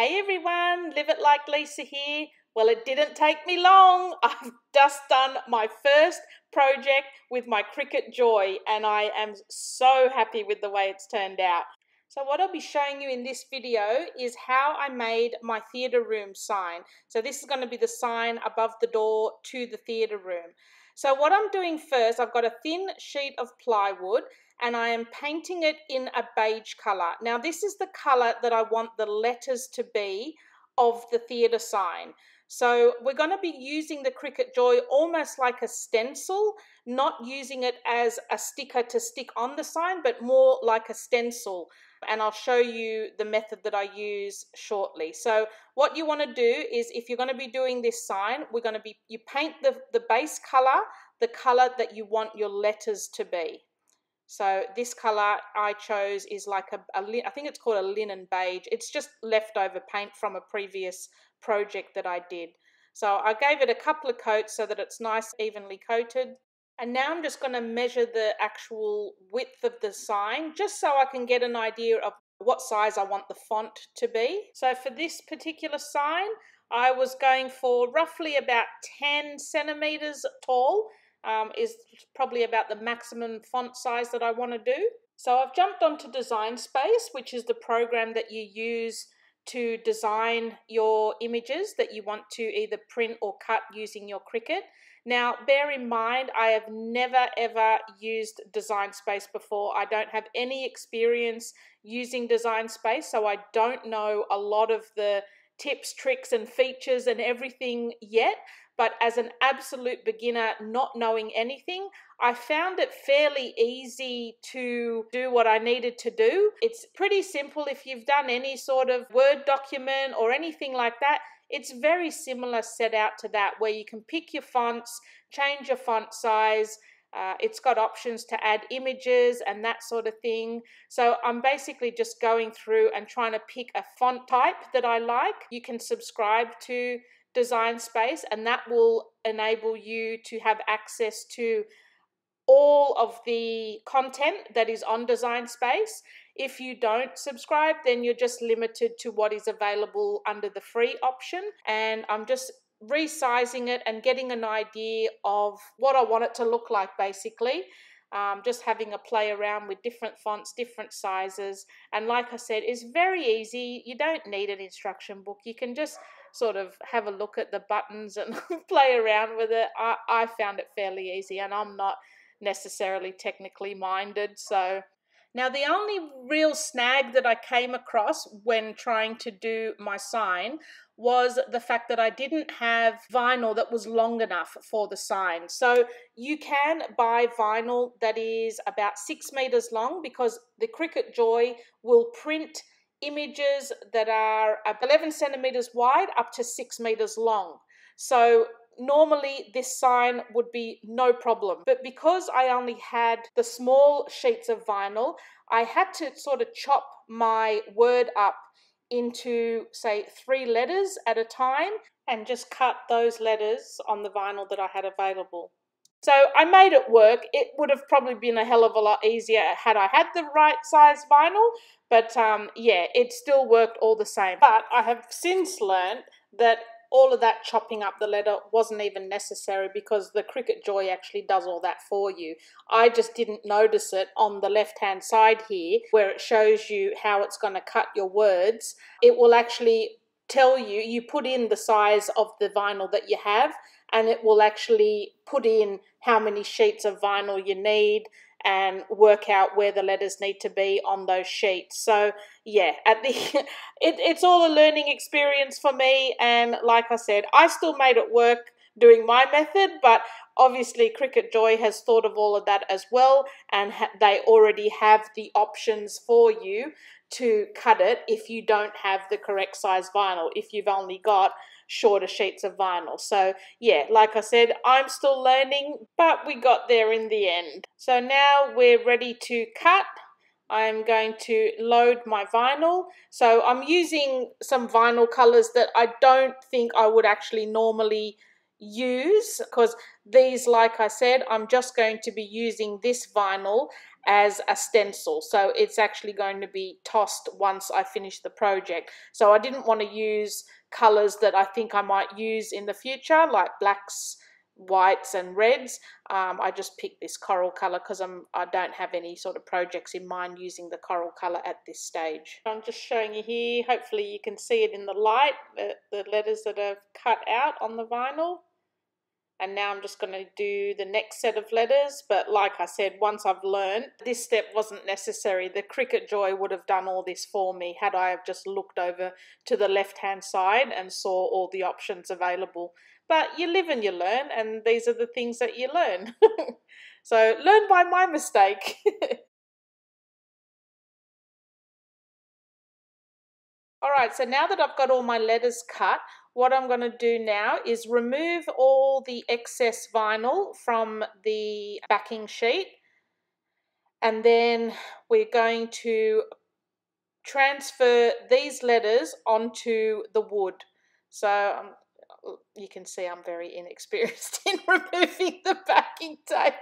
Hey everyone, Live It Like Lisa here. Well, it didn't take me long. I've just done my first project with my Cricut Joy and I am so happy with the way it's turned out. So what I'll be showing you in this video is how I made my theatre room sign. So this is going to be the sign above the door to the theatre room. So what I'm doing first, I've got a thin sheet of plywood and I am painting it in a beige color. Now this is the color that I want the letters to be of the theatre sign. So we're going to be using the Cricut Joy almost like a stencil, not using it as a sticker to stick on the sign, but more like a stencil. And I'll show you the method that I use shortly. So what you want to do is if you're going to be doing this sign, we're going to be, you paint the, the base color, the color that you want your letters to be. So this color I chose is like a, a, I think it's called a linen beige. It's just leftover paint from a previous project that I did. So I gave it a couple of coats so that it's nice evenly coated. And now I'm just going to measure the actual width of the sign just so I can get an idea of what size I want the font to be. So for this particular sign, I was going for roughly about 10 centimeters tall um, is probably about the maximum font size that I want to do. So I've jumped onto Design Space, which is the program that you use to design your images that you want to either print or cut using your Cricut. Now, bear in mind, I have never ever used Design Space before. I don't have any experience using Design Space, so I don't know a lot of the tips, tricks, and features and everything yet. But as an absolute beginner, not knowing anything, I found it fairly easy to do what I needed to do. It's pretty simple if you've done any sort of Word document or anything like that. It's very similar set out to that, where you can pick your fonts, change your font size. Uh, it's got options to add images and that sort of thing. So I'm basically just going through and trying to pick a font type that I like. You can subscribe to design space and that will enable you to have access to all of the content that is on design space if you don't subscribe then you're just limited to what is available under the free option and i'm just resizing it and getting an idea of what i want it to look like basically um, just having a play around with different fonts, different sizes. And like I said, it's very easy. You don't need an instruction book. You can just sort of have a look at the buttons and play around with it. I, I found it fairly easy and I'm not necessarily technically minded. So now, the only real snag that I came across when trying to do my sign was the fact that I didn't have vinyl that was long enough for the sign. So you can buy vinyl that is about six meters long because the Cricut Joy will print images that are 11 centimeters wide up to six meters long. So normally this sign would be no problem. But because I only had the small sheets of vinyl, I had to sort of chop my word up into, say, three letters at a time and just cut those letters on the vinyl that I had available. So I made it work. It would have probably been a hell of a lot easier had I had the right size vinyl, but um, yeah, it still worked all the same. But I have since learned that all of that chopping up the letter wasn't even necessary because the Cricut Joy actually does all that for you. I just didn't notice it on the left hand side here where it shows you how it's going to cut your words. It will actually tell you, you put in the size of the vinyl that you have and it will actually put in how many sheets of vinyl you need and work out where the letters need to be on those sheets. So yeah, at the it, it's all a learning experience for me. And like I said, I still made it work doing my method, but obviously Cricut Joy has thought of all of that as well, and they already have the options for you to cut it if you don't have the correct size vinyl. If you've only got shorter sheets of vinyl. So yeah, like I said, I'm still learning, but we got there in the end. So now we're ready to cut. I'm going to load my vinyl. So I'm using some vinyl colors that I don't think I would actually normally use because these like I said I'm just going to be using this vinyl as a stencil. So it's actually going to be tossed once I finish the project. So I didn't want to use colors that I think I might use in the future, like blacks, whites and reds. Um, I just picked this coral color because I'm I don't have any sort of projects in mind using the coral color at this stage. I'm just showing you here. Hopefully you can see it in the light, the, the letters that are cut out on the vinyl. And now I'm just going to do the next set of letters. But like I said, once I've learned, this step wasn't necessary. The Cricut Joy would have done all this for me had I have just looked over to the left-hand side and saw all the options available. But you live and you learn, and these are the things that you learn. so learn by my mistake. all right, so now that I've got all my letters cut, what I'm going to do now is remove all the excess vinyl from the backing sheet and then we're going to transfer these letters onto the wood. So um, you can see I'm very inexperienced in removing the backing tape.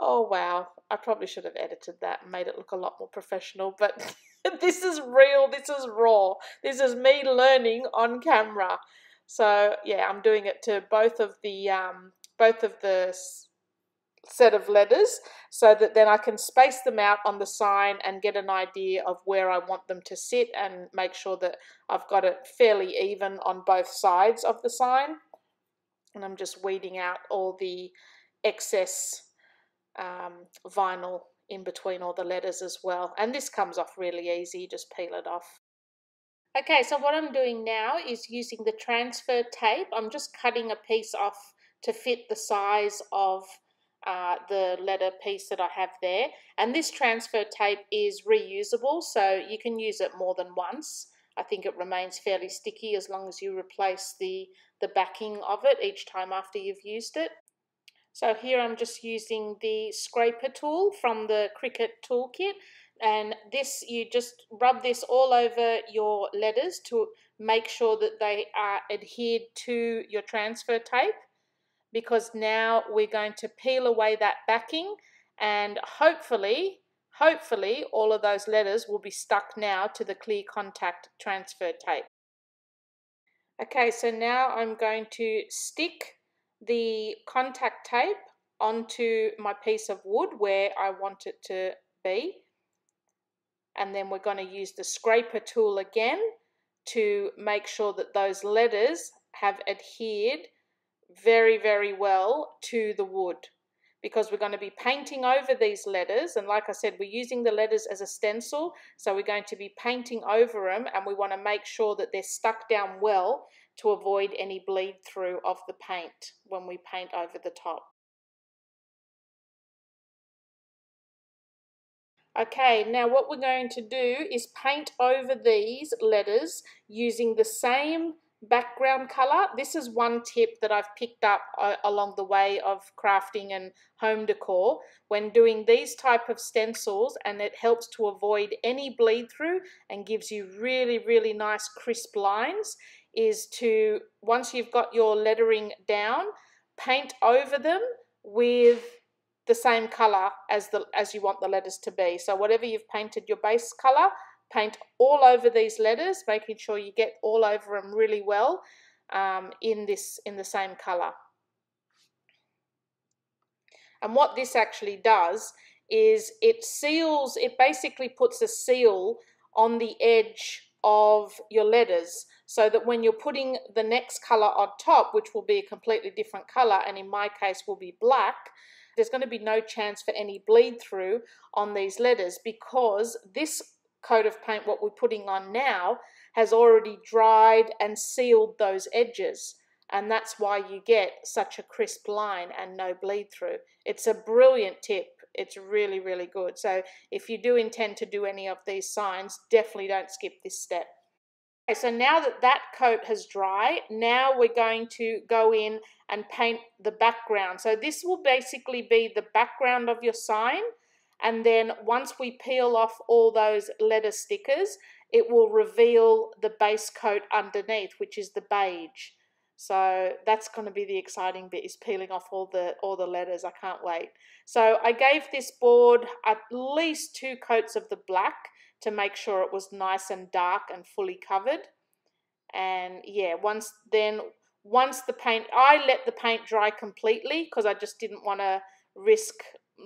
Oh wow, I probably should have edited that and made it look a lot more professional, but this is real, this is raw. This is me learning on camera. So yeah, I'm doing it to both of the um, both of the set of letters so that then I can space them out on the sign and get an idea of where I want them to sit and make sure that I've got it fairly even on both sides of the sign. And I'm just weeding out all the excess um, vinyl in between all the letters as well. And this comes off really easy, just peel it off. Okay, so what I'm doing now is using the transfer tape. I'm just cutting a piece off to fit the size of uh, the letter piece that I have there. And this transfer tape is reusable, so you can use it more than once. I think it remains fairly sticky as long as you replace the, the backing of it each time after you've used it. So here I'm just using the scraper tool from the Cricut toolkit and this you just rub this all over your letters to make sure that they are adhered to your transfer tape because now we're going to peel away that backing and hopefully hopefully all of those letters will be stuck now to the clear contact transfer tape okay so now I'm going to stick the contact tape onto my piece of wood where I want it to be and then we're going to use the scraper tool again to make sure that those letters have adhered very, very well to the wood because we're going to be painting over these letters and like I said we're using the letters as a stencil so we're going to be painting over them and we want to make sure that they're stuck down well to avoid any bleed through of the paint when we paint over the top. Okay, now what we're going to do is paint over these letters using the same background color. This is one tip that I've picked up uh, along the way of crafting and home decor when doing these type of stencils and it helps to avoid any bleed through and gives you really, really nice crisp lines is to, once you've got your lettering down, paint over them with the same color as the as you want the letters to be. So whatever you've painted your base color, paint all over these letters, making sure you get all over them really well um, in this in the same color. And what this actually does is it seals, it basically puts a seal on the edge of your letters so that when you're putting the next color on top, which will be a completely different color, and in my case will be black, there's going to be no chance for any bleed through on these letters because this coat of paint, what we're putting on now, has already dried and sealed those edges. And that's why you get such a crisp line and no bleed through. It's a brilliant tip. It's really, really good. So if you do intend to do any of these signs, definitely don't skip this step. Okay, so now that that coat has dried, now we're going to go in and paint the background. So this will basically be the background of your sign. And then once we peel off all those letter stickers, it will reveal the base coat underneath, which is the beige. So that's going to be the exciting bit is peeling off all the all the letters. I can't wait. So I gave this board at least two coats of the black to make sure it was nice and dark and fully covered. And yeah, once then once the paint I let the paint dry completely because I just didn't want to risk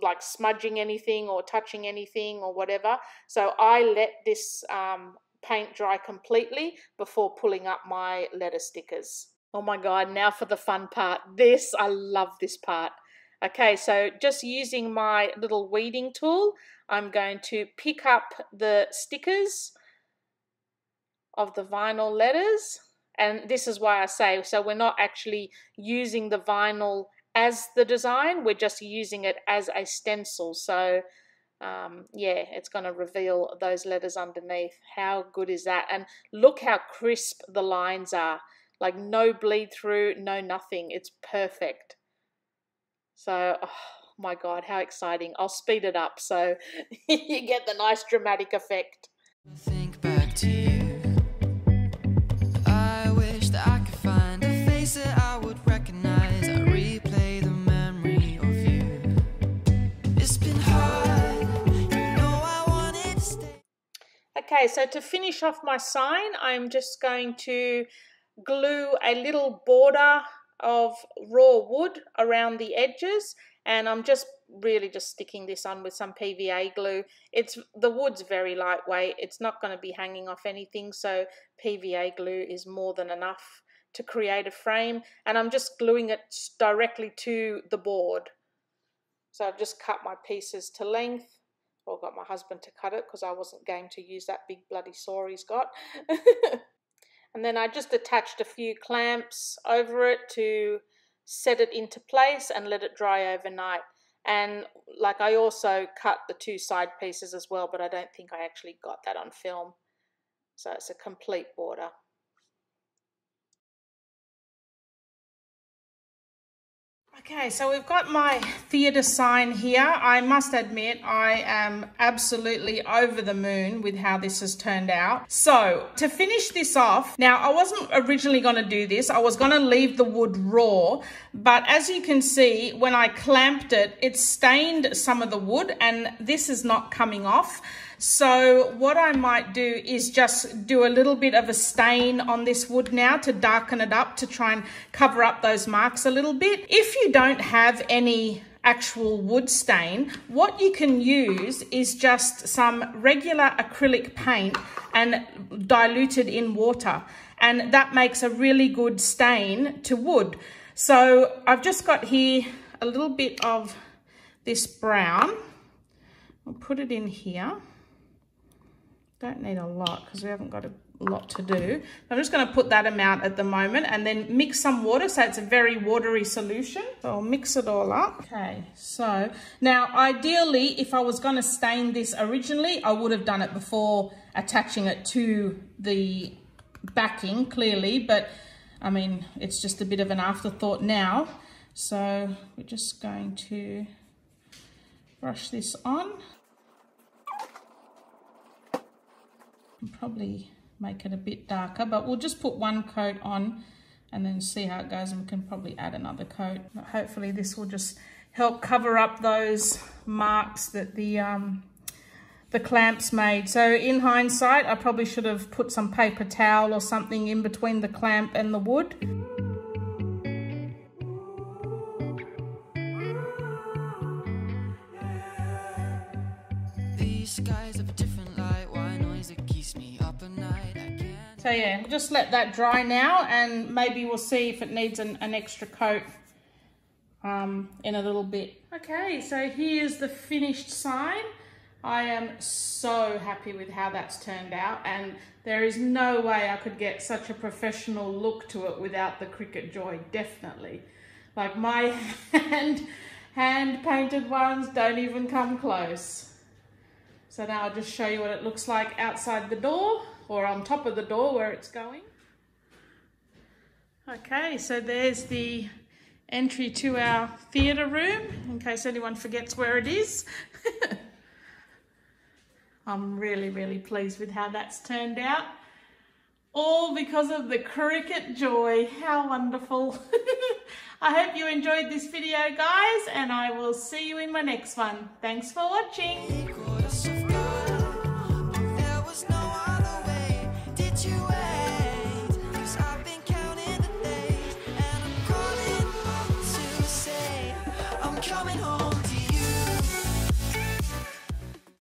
like smudging anything or touching anything or whatever. So I let this um, paint dry completely before pulling up my letter stickers. Oh my God, now for the fun part. This, I love this part. Okay, so just using my little weeding tool, I'm going to pick up the stickers of the vinyl letters. And this is why I say, so we're not actually using the vinyl as the design, we're just using it as a stencil. So um, yeah, it's going to reveal those letters underneath. How good is that? And look how crisp the lines are. Like no bleed through, no nothing. It's perfect. So, oh my God, how exciting. I'll speed it up so you get the nice dramatic effect. Okay, so to finish off my sign, I'm just going to glue a little border of raw wood around the edges and I'm just really just sticking this on with some PVA glue. It's The wood's very lightweight, it's not going to be hanging off anything so PVA glue is more than enough to create a frame and I'm just gluing it directly to the board. So I've just cut my pieces to length or got my husband to cut it because I wasn't going to use that big bloody saw he's got. and then I just attached a few clamps over it to set it into place and let it dry overnight. And like I also cut the two side pieces as well, but I don't think I actually got that on film. So it's a complete border. Okay, so we've got my theatre sign here. I must admit, I am absolutely over the moon with how this has turned out. So, to finish this off, now I wasn't originally going to do this. I was going to leave the wood raw, but as you can see, when I clamped it, it stained some of the wood and this is not coming off. So what I might do is just do a little bit of a stain on this wood now to darken it up to try and cover up those marks a little bit. If you don't have any actual wood stain, what you can use is just some regular acrylic paint and diluted in water. And that makes a really good stain to wood. So I've just got here a little bit of this brown. I'll put it in here. Don't need a lot because we haven't got a lot to do. I'm just going to put that amount at the moment and then mix some water so it's a very watery solution. So I'll mix it all up. Okay, so now ideally if I was going to stain this originally, I would have done it before attaching it to the backing clearly, but I mean, it's just a bit of an afterthought now. So we're just going to brush this on. Probably make it a bit darker, but we'll just put one coat on and then see how it goes and we can probably add another coat. But hopefully this will just help cover up those marks that the um, the clamps made. So in hindsight, I probably should have put some paper towel or something in between the clamp and the wood. These skies So yeah, just let that dry now and maybe we'll see if it needs an, an extra coat um, in a little bit. Okay, so here's the finished sign. I am so happy with how that's turned out and there is no way I could get such a professional look to it without the Cricut Joy, definitely. Like my hand, hand painted ones don't even come close. So now I'll just show you what it looks like outside the door or on top of the door where it's going. Okay, so there's the entry to our theatre room, in case anyone forgets where it is. I'm really, really pleased with how that's turned out. All because of the Cricut Joy. How wonderful. I hope you enjoyed this video, guys, and I will see you in my next one. Thanks for watching.